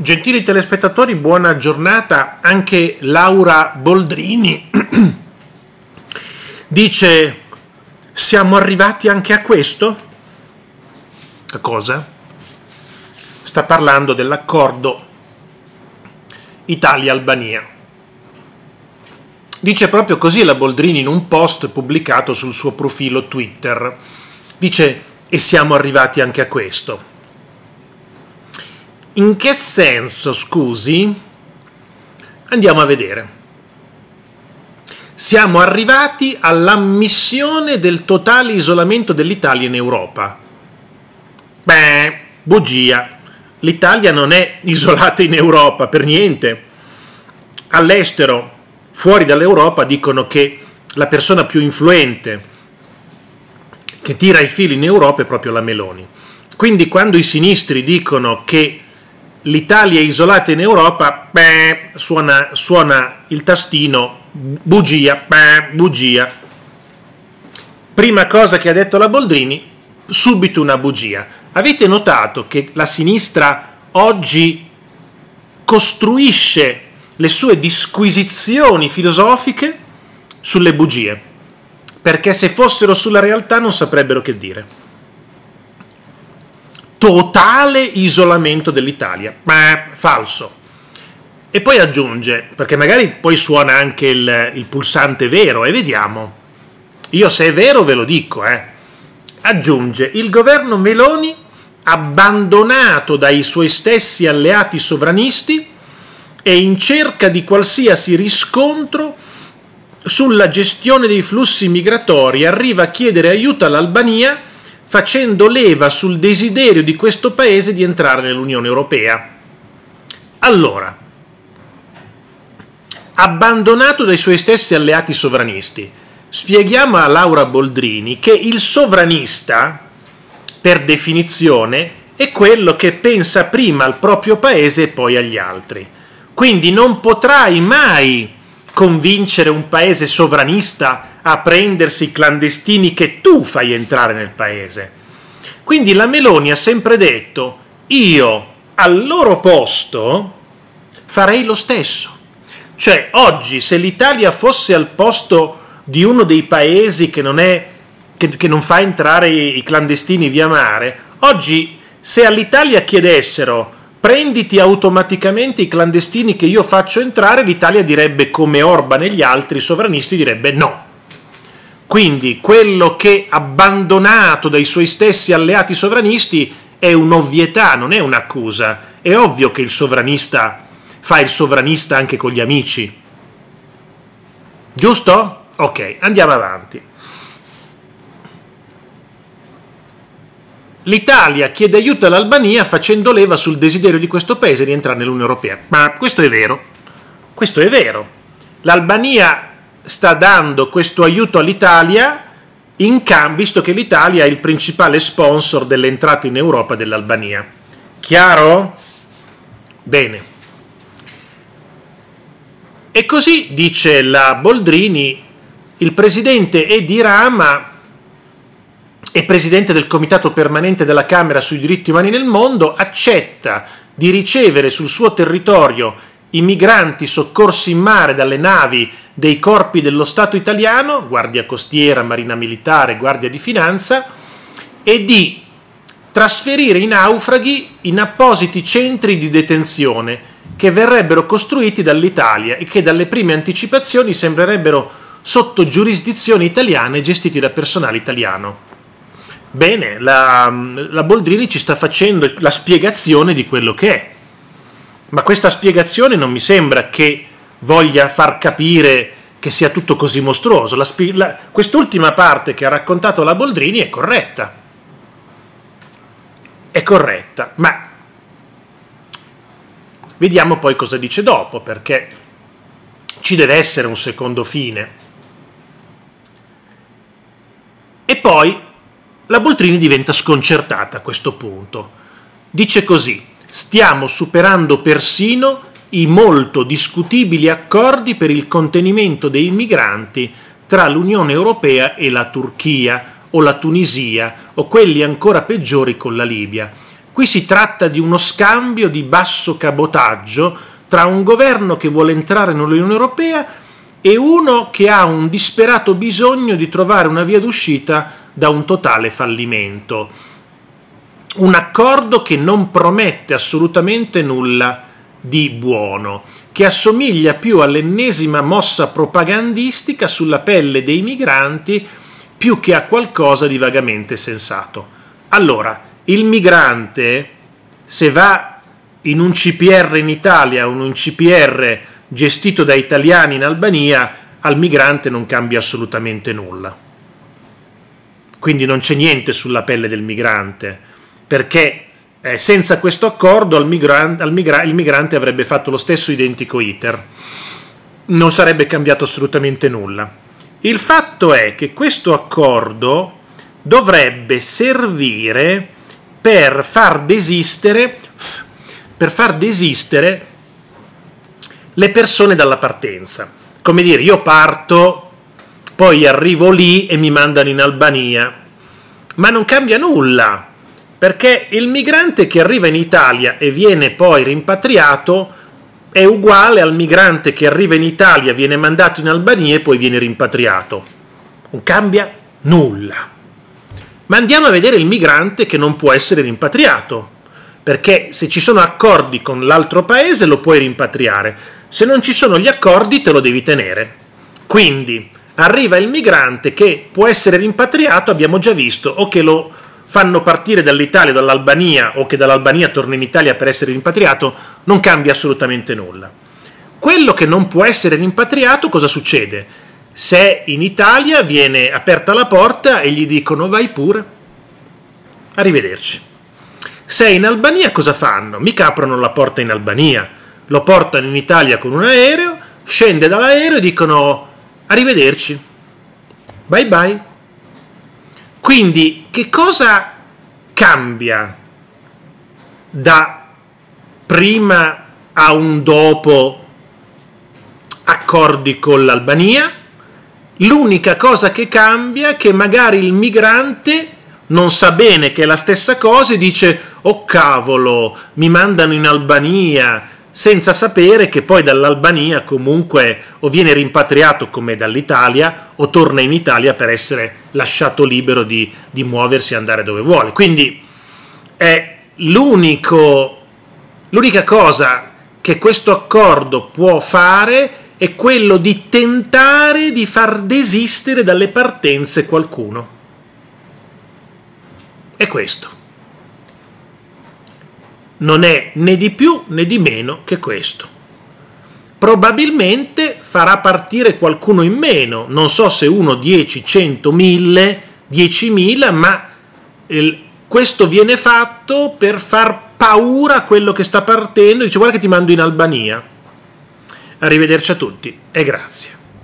Gentili telespettatori, buona giornata. Anche Laura Boldrini dice: Siamo arrivati anche a questo? A cosa? Sta parlando dell'accordo Italia-Albania. Dice proprio così la Boldrini in un post pubblicato sul suo profilo Twitter. Dice: E siamo arrivati anche a questo. In che senso, scusi? Andiamo a vedere. Siamo arrivati all'ammissione del totale isolamento dell'Italia in Europa. Beh, bugia. L'Italia non è isolata in Europa per niente. All'estero, fuori dall'Europa, dicono che la persona più influente che tira i fili in Europa è proprio la Meloni. Quindi quando i sinistri dicono che l'Italia è isolata in Europa, beh, suona, suona, il tastino, bugia, beh, bugia. Prima cosa che ha detto la Boldrini, subito una bugia. Avete notato che la sinistra oggi costruisce le sue disquisizioni filosofiche sulle bugie, perché se fossero sulla realtà non saprebbero che dire totale isolamento dell'Italia. Ma falso. E poi aggiunge, perché magari poi suona anche il, il, pulsante vero, e vediamo. Io se è vero ve lo dico, eh. Aggiunge, il governo Meloni, abbandonato dai suoi stessi alleati sovranisti, è in cerca di qualsiasi riscontro sulla gestione dei flussi migratori, arriva a chiedere aiuto all'Albania facendo leva sul desiderio di questo paese di entrare nell'Unione Europea. Allora, abbandonato dai suoi stessi alleati sovranisti, spieghiamo a Laura Boldrini che il sovranista, per definizione, è quello che pensa prima al proprio paese e poi agli altri. Quindi non potrai mai convincere un paese sovranista a prendersi i clandestini che tu fai entrare nel paese. Quindi la Meloni ha sempre detto, io al loro posto farei lo stesso. Cioè, oggi se l'Italia fosse al posto di uno dei paesi che non, è, che, che non fa entrare i, clandestini via mare, oggi se all'Italia chiedessero prenditi automaticamente i clandestini che io faccio entrare, l'Italia direbbe come Orban e gli altri sovranisti direbbe no. Quindi quello che abbandonato dai suoi stessi alleati sovranisti è un'ovvietà, non è un'accusa. È ovvio che il sovranista fa il sovranista anche con gli amici. Giusto? Ok, andiamo avanti. L'Italia chiede aiuto all'Albania facendo leva sul desiderio di questo paese di entrare nell'Unione Europea. Ma questo è vero. Questo è vero. L'Albania sta dando questo aiuto all'Italia in cambio, visto che l'Italia è il principale sponsor dell'entrata in Europa dell'Albania. Chiaro? Bene. E così, dice la Boldrini, il presidente Edi Rama e presidente del Comitato Permanente della Camera sui diritti umani nel mondo, accetta di ricevere sul suo territorio i migranti soccorsi in mare dalle navi dei corpi dello Stato italiano, Guardia Costiera, Marina Militare, Guardia di Finanza, e di trasferire i naufraghi in appositi centri di detenzione che verrebbero costruiti dall'Italia e che dalle prime anticipazioni sembrerebbero sotto giurisdizione italiana e gestiti da personale italiano. Bene, la, la Boldrini ci sta facendo la spiegazione di quello che è. Ma questa spiegazione non mi sembra che voglia far capire che sia tutto così mostruoso. La, la, quest'ultima parte che ha raccontato la Boldrini è corretta. È corretta, ma vediamo poi cosa dice dopo, perché ci deve essere un secondo fine. E poi la Boldrini diventa sconcertata a questo punto. Dice così, stiamo superando persino i molto discutibili accordi per il contenimento dei migranti tra l'Unione Europea e la Turchia o la Tunisia o quelli ancora peggiori con la Libia. Qui si tratta di uno scambio di basso cabotaggio tra un governo che vuole entrare nell'Unione Europea e uno che ha un disperato bisogno di trovare una via d'uscita da un totale fallimento. Un accordo che non promette assolutamente nulla di buono, che assomiglia più all'ennesima mossa propagandistica sulla pelle dei migranti più che a qualcosa di vagamente sensato. Allora, il migrante, se va in un CPR in Italia o in un CPR gestito da italiani in Albania, al migrante non cambia assolutamente nulla. Quindi non c'è niente sulla pelle del migrante, perché eh, senza questo accordo al migrante, al migra- il migrante avrebbe fatto lo stesso identico iter. Non sarebbe cambiato assolutamente nulla. Il fatto è che questo accordo dovrebbe servire per far desistere, per far desistere le persone dalla partenza. Come dire, io parto, poi arrivo lì e mi mandano in Albania, ma non cambia nulla, perché il migrante che arriva in Italia e viene poi rimpatriato è uguale al migrante che arriva in Italia, viene mandato in Albania e poi viene rimpatriato. Non cambia nulla. Ma andiamo a vedere il migrante che non può essere rimpatriato, perché se ci sono accordi con l'altro paese lo puoi rimpatriare, se non ci sono gli accordi te lo devi tenere. Quindi arriva il migrante che può essere rimpatriato, abbiamo già visto, o che lo fanno partire dall'Italia, dall'Albania, o che dall'Albania torna in Italia per essere rimpatriato, non cambia assolutamente nulla. Quello che non può essere rimpatriato, cosa succede? Se in Italia viene aperta la porta e gli dicono vai pure, arrivederci. Se in Albania cosa fanno? Mica aprono la porta in Albania, lo portano in Italia con un aereo, scende dall'aereo e dicono arrivederci, bye bye. Quindi che cosa cambia da prima a un dopo accordi con l'Albania? L'unica cosa che cambia è che magari il migrante non sa bene che è la stessa cosa e dice oh cavolo, mi mandano in Albania, senza sapere che poi dall'Albania comunque o viene rimpatriato come dall'Italia o torna in Italia per essere lasciato libero di, di muoversi e andare dove vuole. Quindi è l'unico, l'unica cosa che questo accordo può fare è quello di tentare di far desistere dalle partenze qualcuno. È questo non è né di più né di meno che questo. Probabilmente farà partire qualcuno in meno, non so se uno 10, 100, 1000, 10.000, ma il, questo viene fatto per far paura a quello che sta partendo, dice guarda che ti mando in Albania. Arrivederci a tutti e grazie.